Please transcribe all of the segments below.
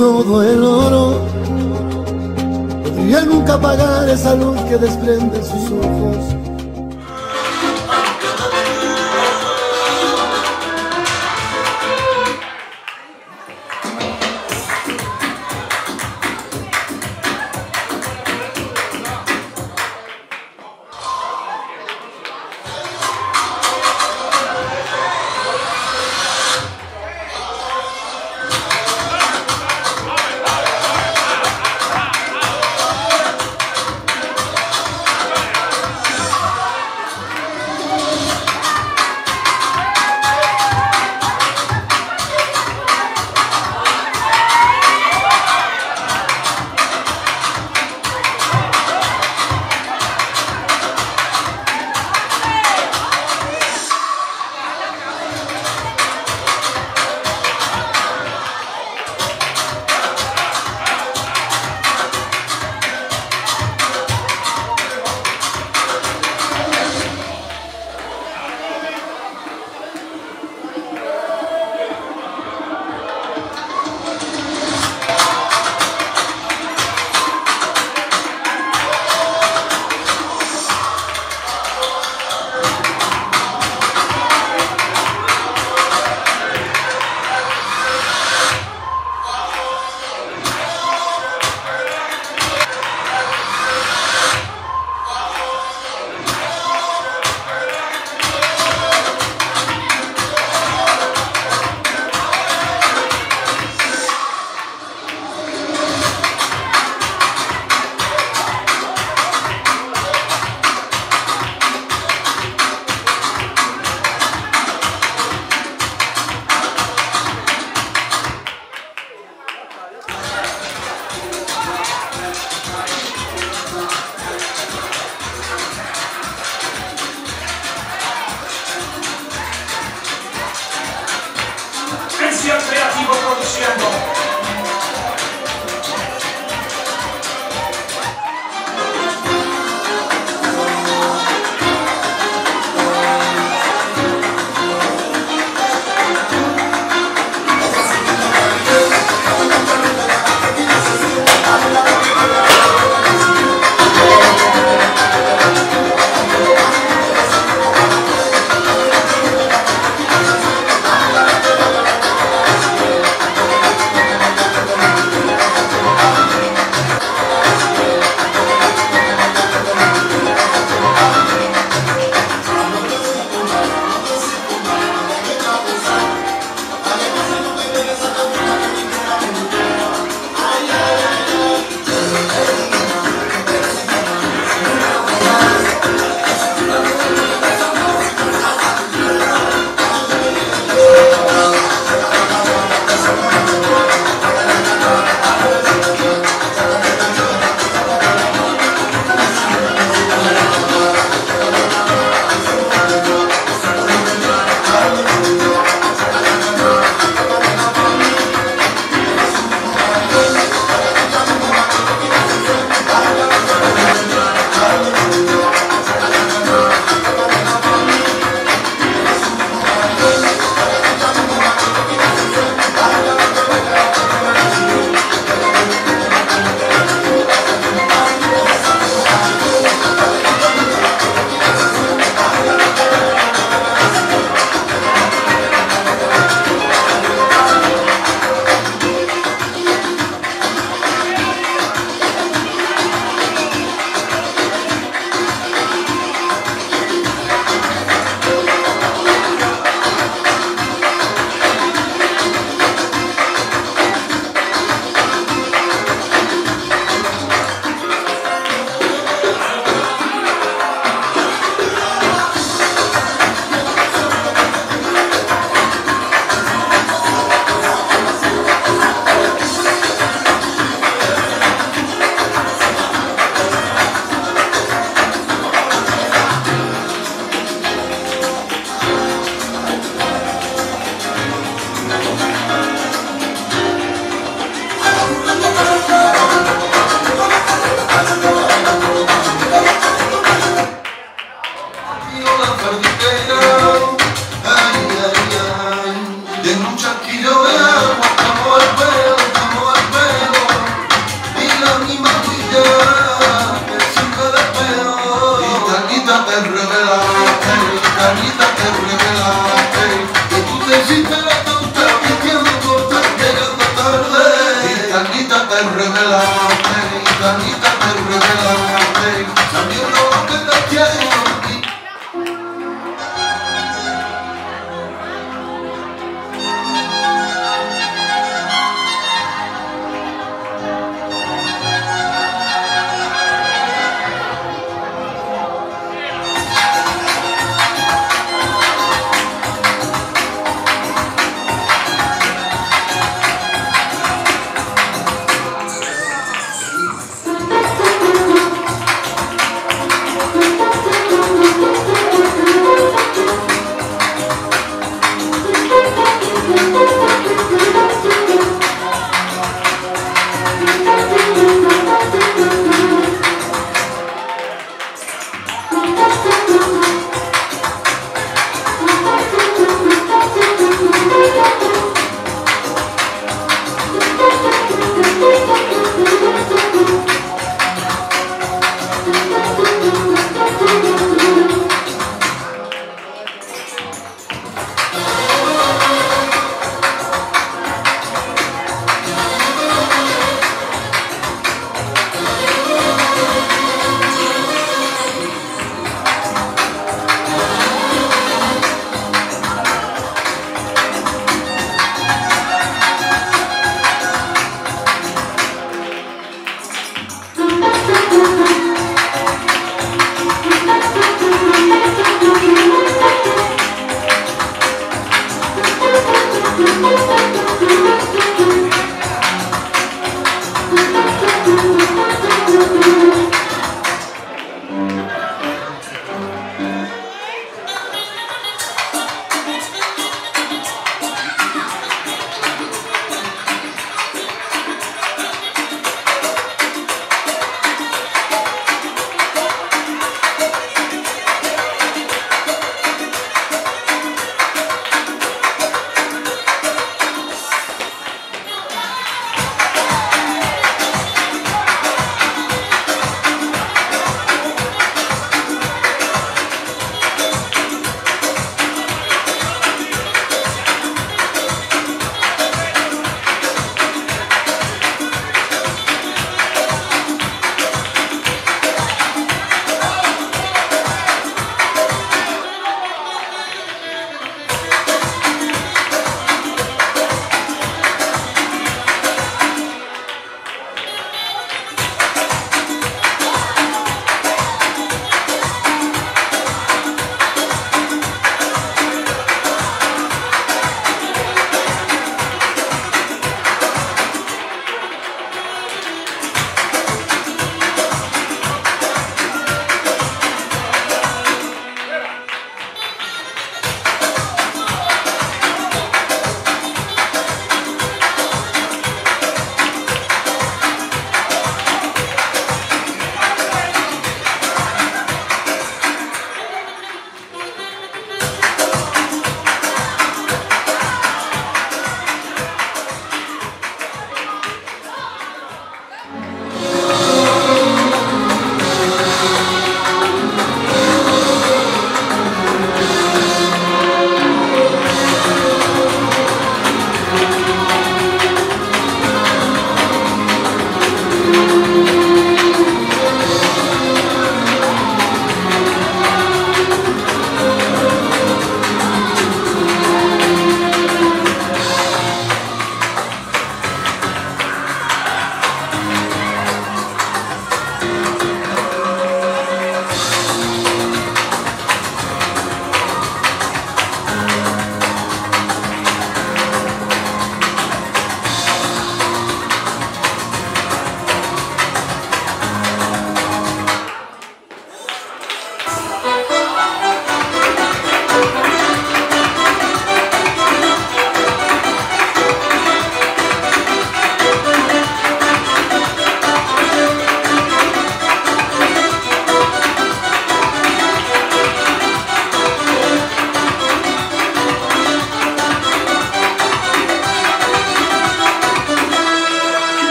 todo el oro podría nunca apagar esa luz que desprende sus ojos.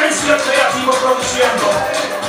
Expresión Creativo produciendo.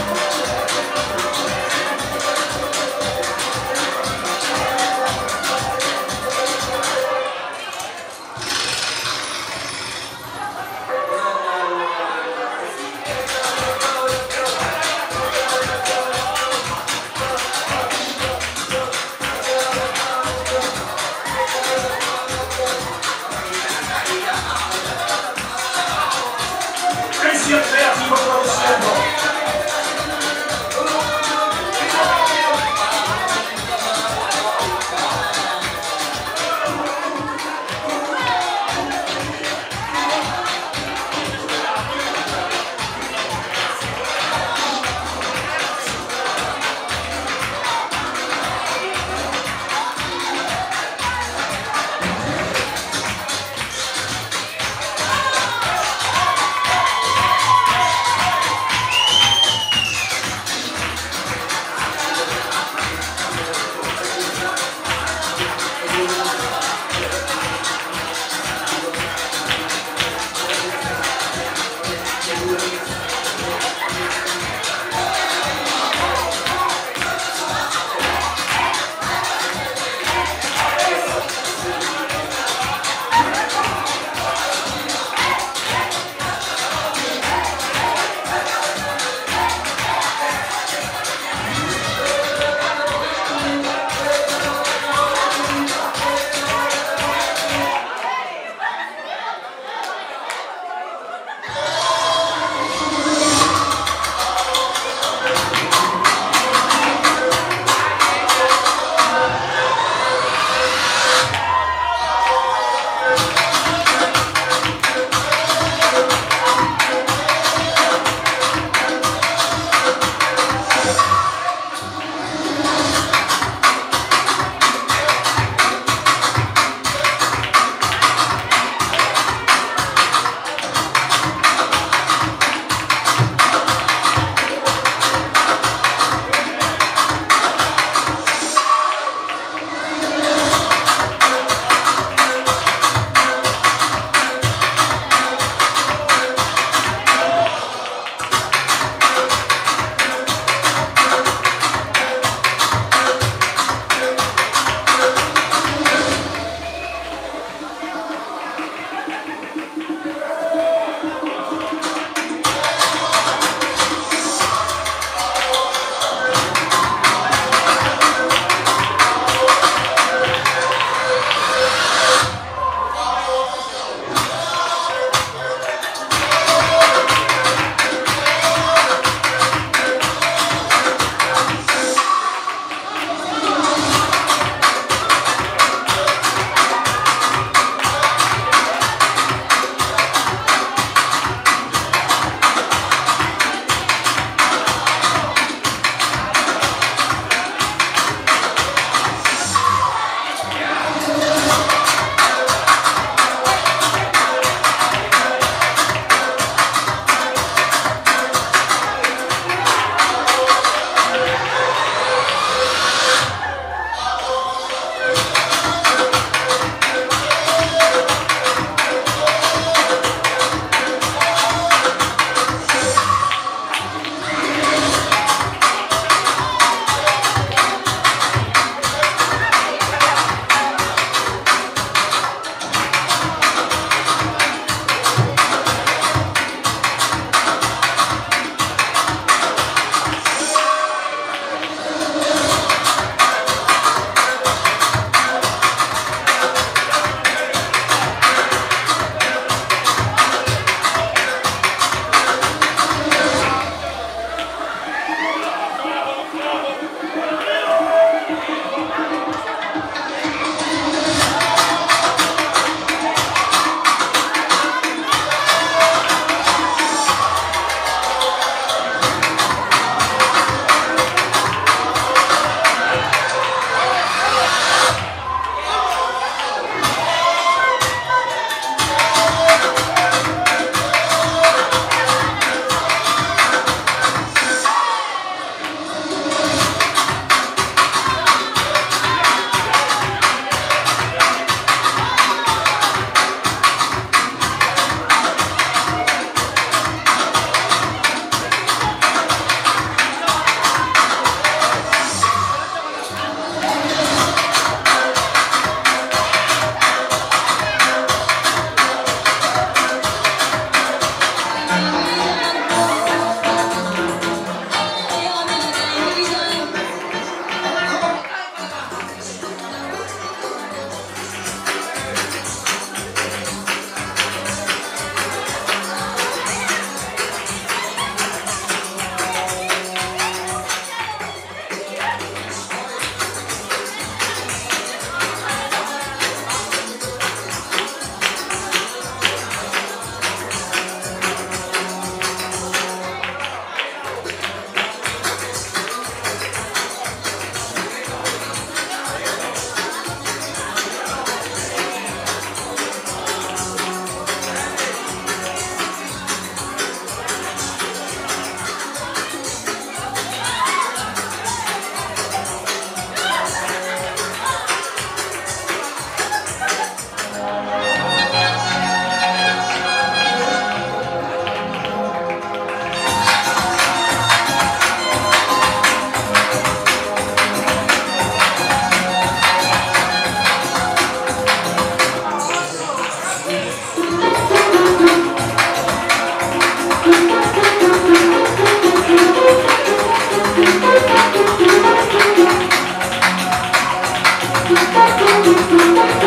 Música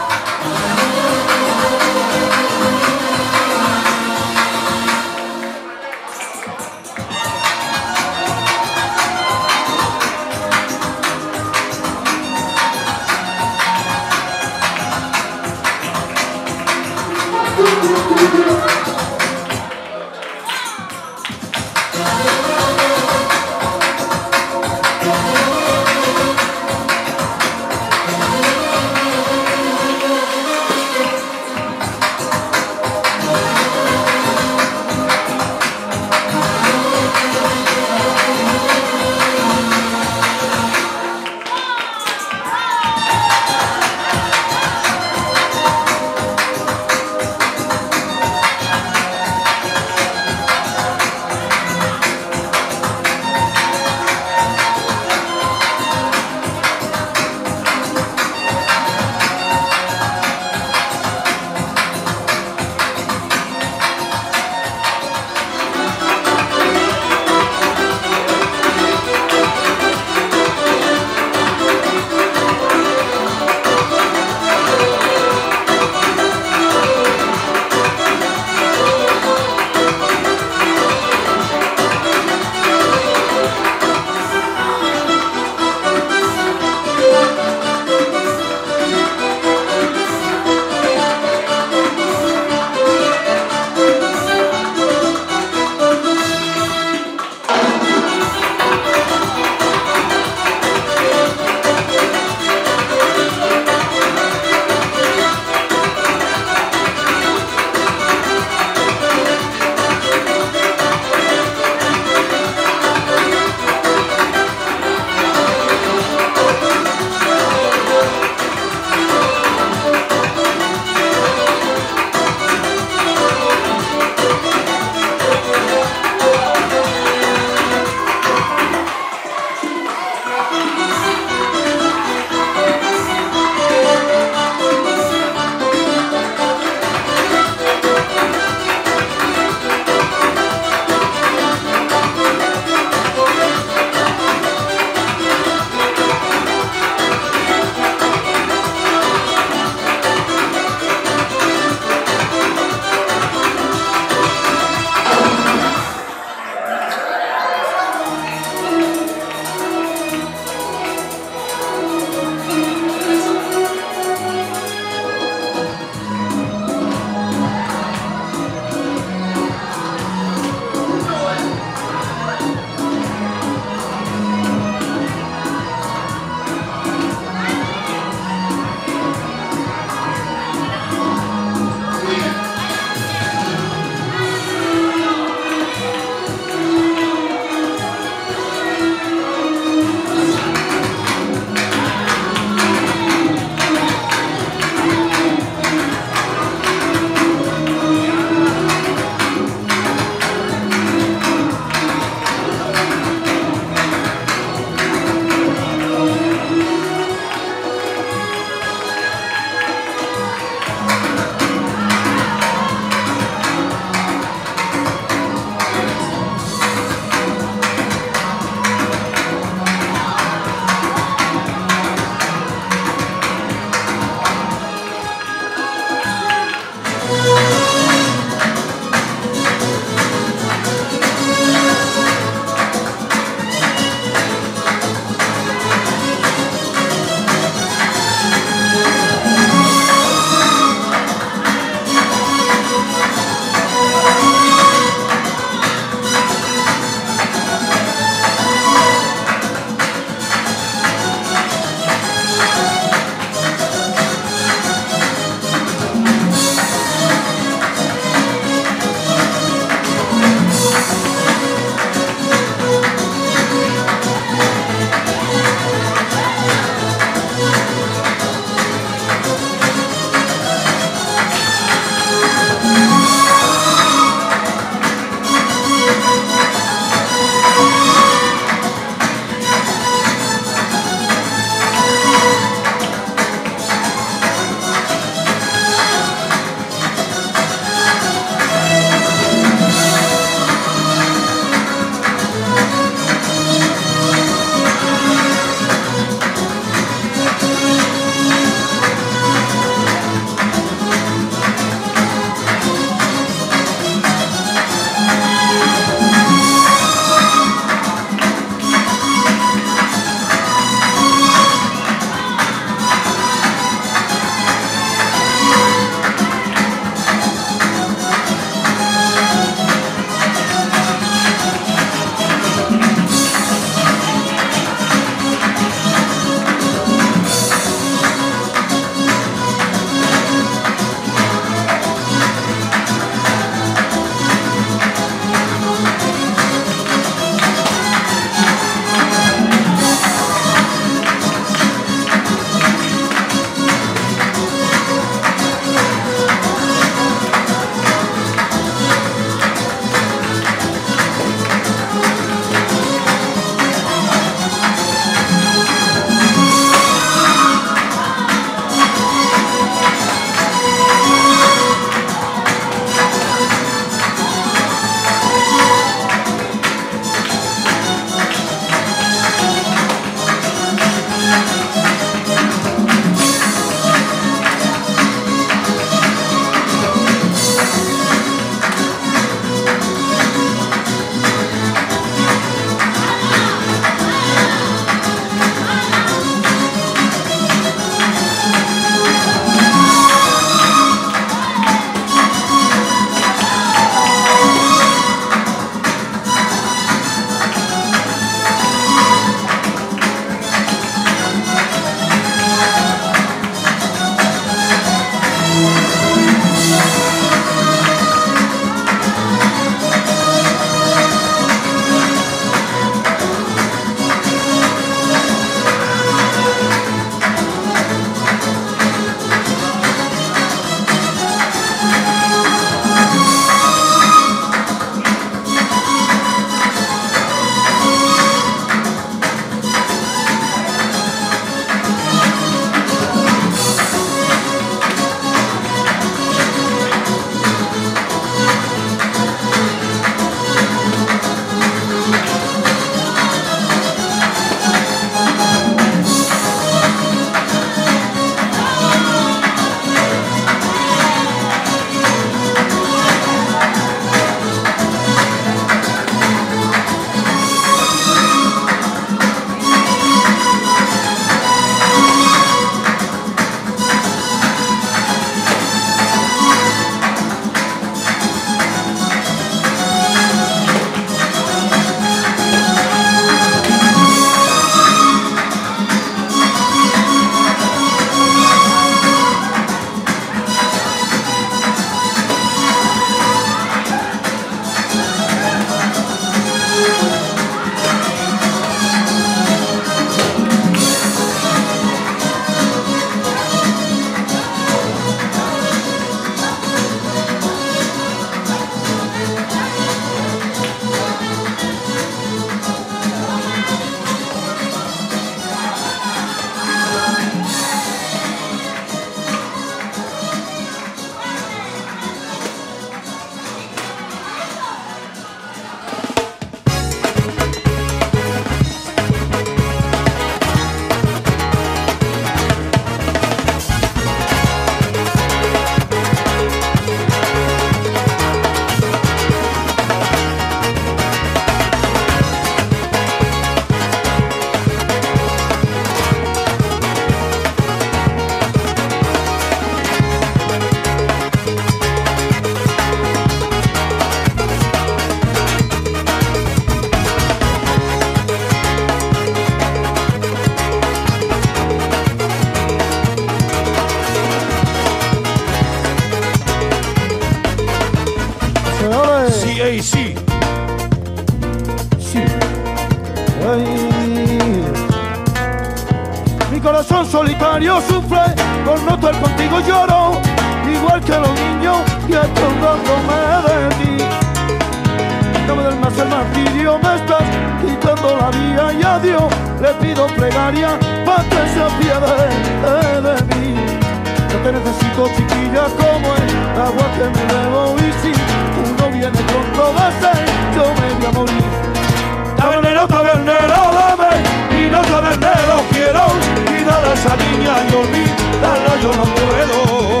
yo no puedo.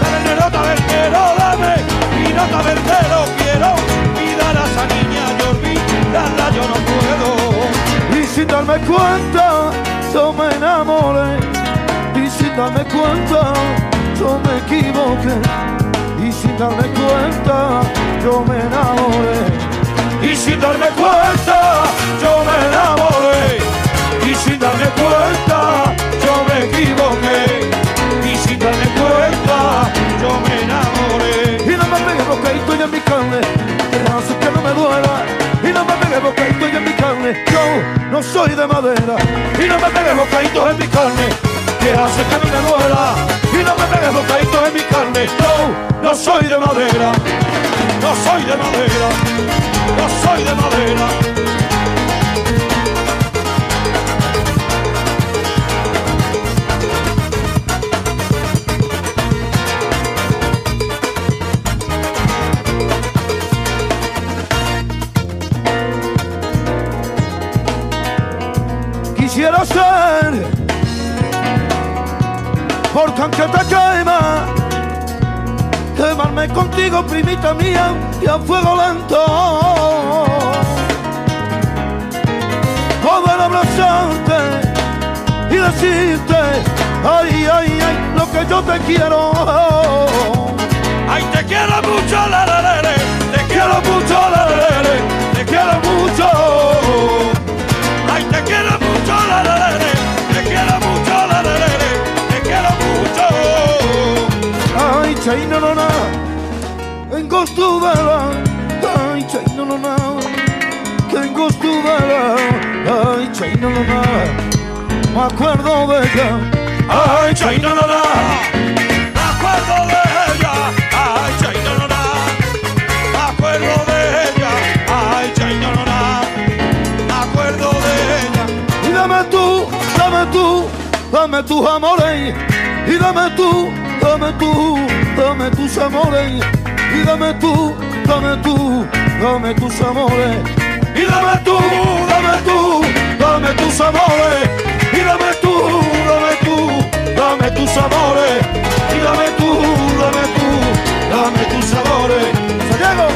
Tabernero, tabernero, dame y no tabernero quiero y dar a esa niña y olvidarla yo no puedo. Y sin darme cuenta, yo me enamoré. Y sin darme cuenta, yo me equivoqué. Y sin darme cuenta, yo me enamoré. Y sin darme cuenta, yo me enamoré. Y sin darme cuenta, yo equivoqué. Y sin darme cuenta, yo me enamoré. Y no me pegué porque estoy en mi carne, que hace que no me duela. Y no me pegué porque estoy en mi carne, yo no soy de madera. Y no me pegues bocaditos en mi carne, que hace que mí me duela. Y no me pegues bocaditos en mi carne, yo no soy de madera. No soy de madera, no soy de madera. Quisiera ser, porque aunque te quema, quemarme contigo, primita mía, y a fuego lento. Poder abrazarte y decirte, ay, ay, ay, lo que yo te quiero. Ay, te quiero mucho, la, la, la, te quiero mucho, la, la, la, la. te quiero mucho. Me acuerdo de ella. Ay, no. Me acuerdo de ella. Ay, no. Me acuerdo de ella. Ay, no. Me acuerdo de ella. Y dame tú, dame tú, dame tus amores. Y dame tú, dame tú, dame tus amores. Y dame tú, dame tú, dame tus amores. Y dame tú, Dame tú, dame tus amores. y dame tú, dame tú, dame tus amores. Y dame tú, dame tú, Dame tus sabores. Santiago.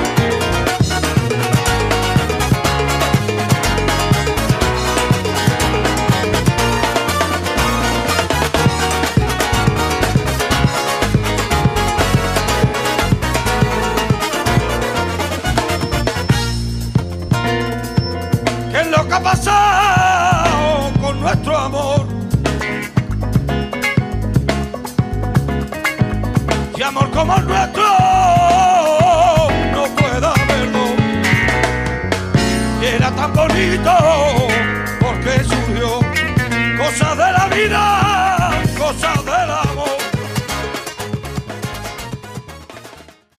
¿Qué es lo que ha pasado Y amor como el nuestro